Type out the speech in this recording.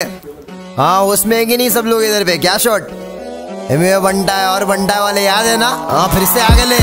हाँ उसमें कि नहीं सब लोग इधर पे? क्या शॉट बंटा है और बंटा वाले याद है ना? हाँ फिर से आगे ले।